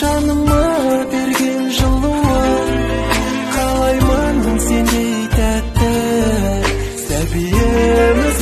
жаныма берген жылуын қалаймын сендей тәтті сәбиіміз.